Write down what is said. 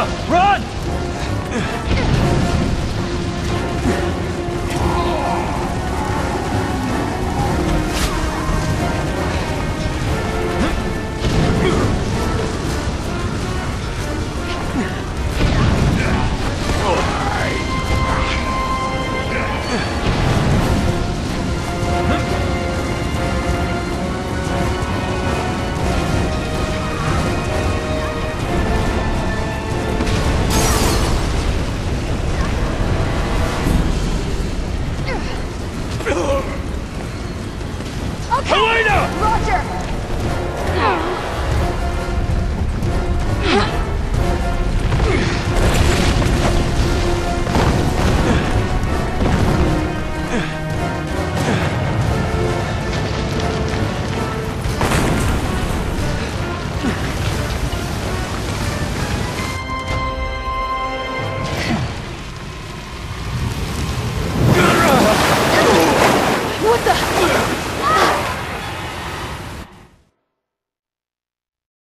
Run! the...